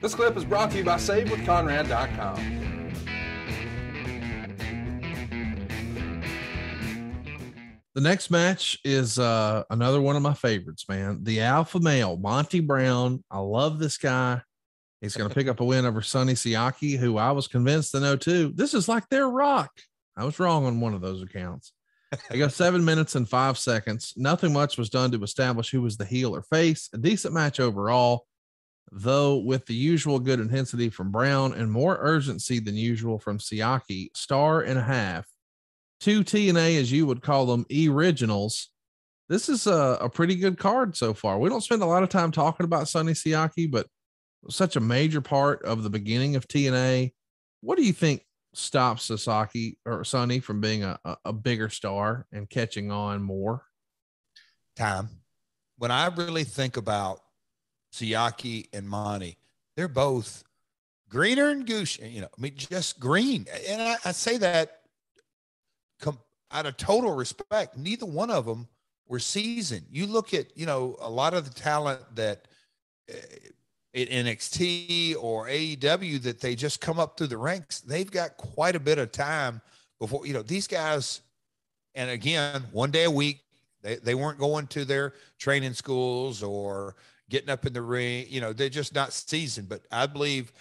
This clip is brought to you by SaveWithConrad.com. The next match is uh, another one of my favorites, man. The alpha male, Monty Brown. I love this guy. He's going to pick up a win over Sonny Siaki, who I was convinced to know too. This is like their rock. I was wrong on one of those accounts. I got seven minutes and five seconds. Nothing much was done to establish who was the heel or face. A decent match overall, though, with the usual good intensity from Brown and more urgency than usual from Siaki. Star and a half. Two TNA, as you would call them, originals. This is a, a pretty good card so far. We don't spend a lot of time talking about Sonny Siaki, but such a major part of the beginning of TNA. What do you think stops Siaki or Sonny from being a, a, bigger star and catching on more? Time. When I really think about Siaki and Monty, they're both greener and goose. You know, I mean, just green. And I, I say that com- out of total respect. Neither one of them were seasoned. You look at, you know, a lot of the talent that uh, in NXT or AEW that they just come up through the ranks. They've got quite a bit of time before, you know, these guys, and again, one day a week, they, they weren't going to their training schools or getting up in the ring. You know, they're just not seasoned. But I believe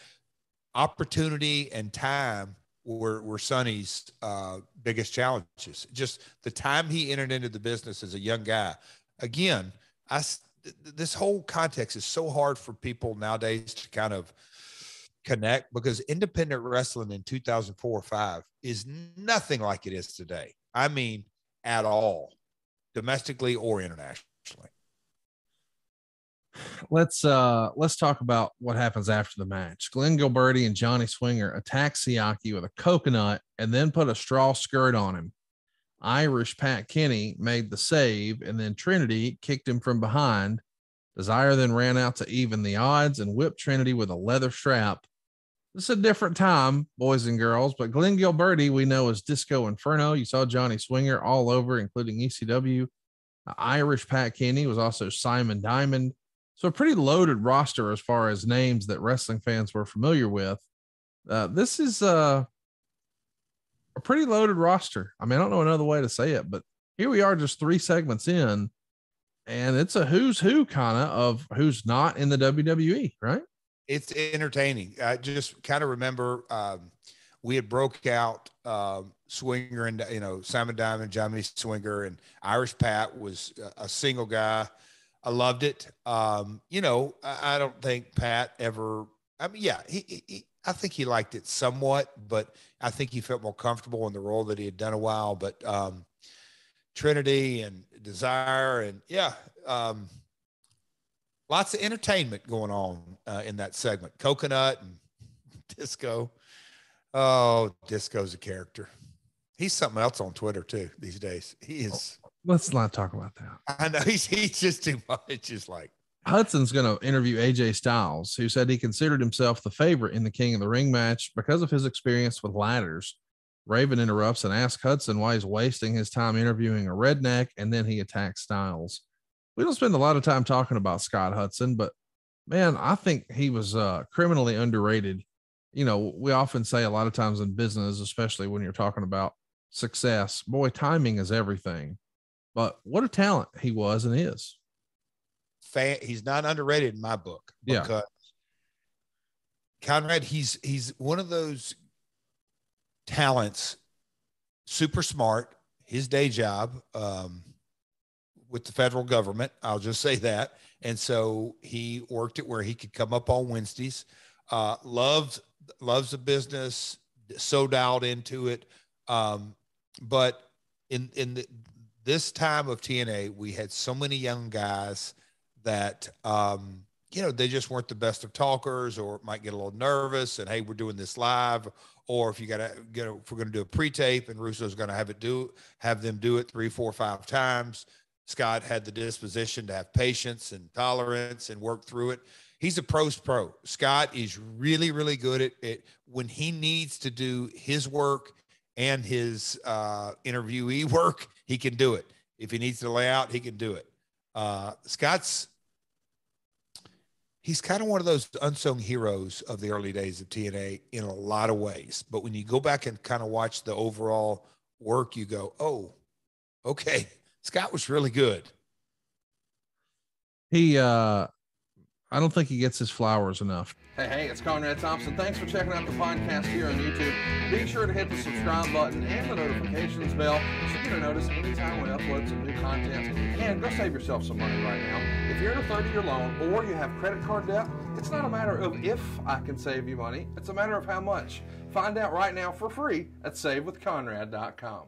opportunity and time were, were Sonny's uh, biggest challenges. Just the time he entered into the business as a young guy. Again, I this whole context is so hard for people nowadays to kind of connect because independent wrestling in 2004 or 5 is nothing like it is today. I mean, at all, domestically or internationally. Let's uh let's talk about what happens after the match. Glenn Gilberti and Johnny Swinger attack Siaki with a coconut and then put a straw skirt on him. Irish Pat Kenny made the save, and then Trinity kicked him from behind. Desire then ran out to even the odds and whipped Trinity with a leather strap. This is a different time, boys and girls, but Glenn Gilberti we know as Disco Inferno. You saw Johnny Swinger all over, including ECW. Irish Pat Kenny was also Simon Diamond. So a pretty loaded roster as far as names that wrestling fans were familiar with. Uh, this is uh, a pretty loaded roster. I mean, I don't know another way to say it, but here we are just three segments in, and it's a who's who kind of of who's not in the WWE, right? It's entertaining. I just kind of remember um, we had broke out um, Swinger and you know Simon Diamond, Johnny Swinger, and Irish Pat was a single guy. I loved it. Um, you know, I, I don't think Pat ever. I mean, yeah, he, he I think he liked it somewhat, but I think he felt more comfortable in the role that he had done a while. But um, Trinity and Desire and yeah, um, lots of entertainment going on uh, in that segment. Coconut and Disco. Oh, Disco's a character. He's something else on Twitter too these days. He is. Let's not talk about that. I know he's he's just too much. Just like Hudson's going to interview AJ Styles, who said he considered himself the favorite in the King of the Ring match because of his experience with ladders. Raven interrupts and asks Hudson why he's wasting his time interviewing a redneck, and then he attacks Styles. We don't spend a lot of time talking about Scott Hudson, but man, I think he was uh, criminally underrated. You know, we often say a lot of times in business, especially when you're talking about success, boy, timing is everything. But what a talent he was and is fan. He's not underrated in my book because yeah. Conrad, he's he's one of those talents, super smart. His day job um, with the federal government, I'll just say that, and so he worked it where he could come up on Wednesdays. Uh, loves loves the business, so dialed into it. Um, but in in the, this time of TNA, we had so many young guys that um, you know they just weren't the best of talkers or might get a little nervous and hey we're doing this live. Or if you gotta get a, if we're gonna do a pre-tape and russo's gonna have it do have them do it three four five times scott had the disposition to have patience and tolerance and work through it. He's a pro's pro. Scott is really really good at it when he needs to do his work and his uh, interviewee work he can do it if he needs to lay out he can do it uh, Scott's he's kind of one of those unsung heroes of the early days of TNA in a lot of ways. But when you go back and kind of watch the overall work, you go, oh, okay, Scott was really good. He, uh, I don't think he gets his flowers enough. Hey, hey, it's Conrad Thompson. Thanks for checking out the podcast here on YouTube. Be sure to hit the subscribe button and the notifications bell so you a notice anytime we upload some new content. And go save yourself some money right now. If you're in a 30 year loan or you have credit card debt, it's not a matter of if I can save you money, it's a matter of how much. Find out right now for free at savewithconrad.com.